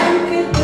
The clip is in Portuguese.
porque